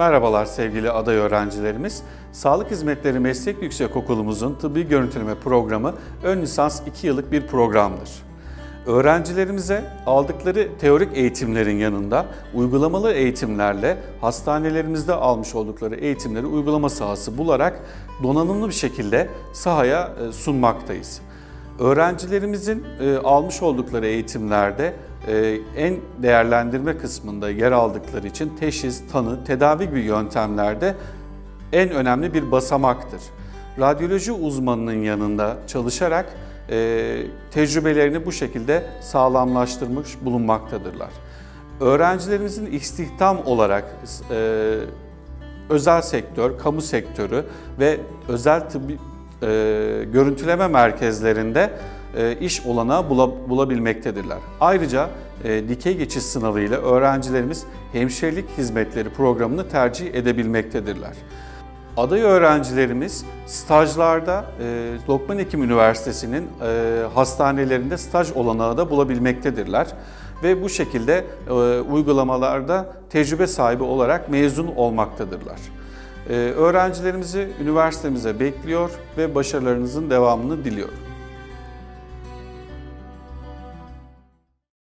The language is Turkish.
Merhabalar sevgili aday öğrencilerimiz. Sağlık Hizmetleri Meslek Yüksekokulumuzun tıbbi görüntüleme programı ön lisans 2 yıllık bir programdır. Öğrencilerimize aldıkları teorik eğitimlerin yanında uygulamalı eğitimlerle hastanelerimizde almış oldukları eğitimleri uygulama sahası bularak donanımlı bir şekilde sahaya e, sunmaktayız. Öğrencilerimizin e, almış oldukları eğitimlerde e, en değerlendirme kısmında yer aldıkları için teşhis, tanı, tedavi gibi yöntemlerde en önemli bir basamaktır. Radyoloji uzmanının yanında çalışarak e, tecrübelerini bu şekilde sağlamlaştırmış bulunmaktadırlar. Öğrencilerimizin istihdam olarak e, özel sektör, kamu sektörü ve özel tıbbi e, görüntüleme merkezlerinde e, iş olanağı bulabilmektedirler. Ayrıca e, dikey geçiş sınavı ile öğrencilerimiz hemşirelik hizmetleri programını tercih edebilmektedirler. Aday öğrencilerimiz stajlarda e, Lokman Hekim Üniversitesi'nin e, hastanelerinde staj olanağı da bulabilmektedirler. Ve bu şekilde e, uygulamalarda tecrübe sahibi olarak mezun olmaktadırlar. E, öğrencilerimizi üniversitemize bekliyor ve başarılarınızın devamını diliyorum.